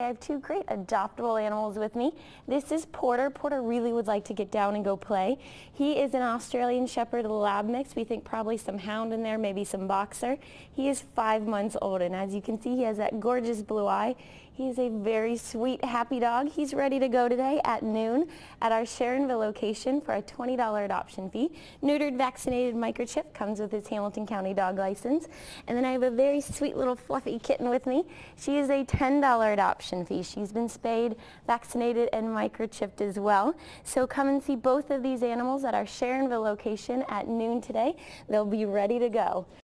I have two great adoptable animals with me. This is Porter. Porter really would like to get down and go play. He is an Australian Shepherd lab mix. We think probably some hound in there, maybe some boxer. He is five months old and as you can see he has that gorgeous blue eye. He is a very sweet, happy dog. He's ready to go today at noon at our Sharonville location for a $20 adoption fee. Neutered, vaccinated microchip comes with his Hamilton County dog license. And then I have a very sweet little fluffy kitten with me. She is a $10 adoption adoption fee. She's been spayed, vaccinated, and microchipped as well. So come and see both of these animals at our Sharonville location at noon today. They'll be ready to go.